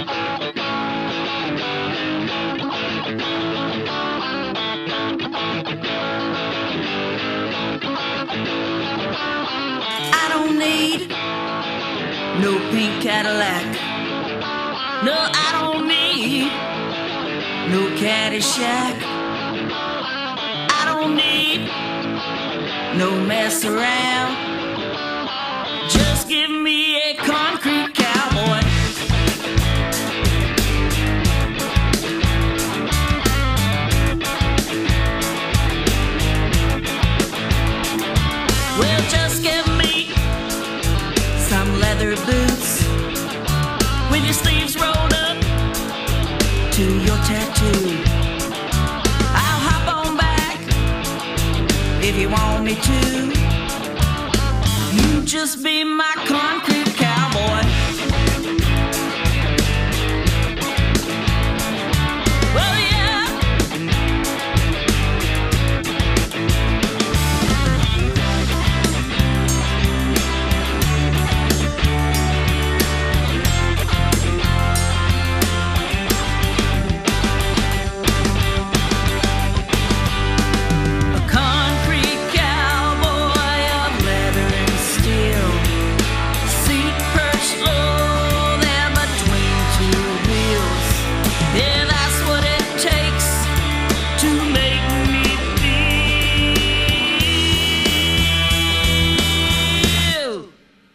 I don't need no pink Cadillac. No, I don't need no Caddyshack. I don't need no mess around. Just give me Well, just give me some leather boots with your sleeves rolled up to your tattoo. I'll hop on back if you want me to. You just be my concrete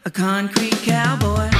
A concrete cowboy.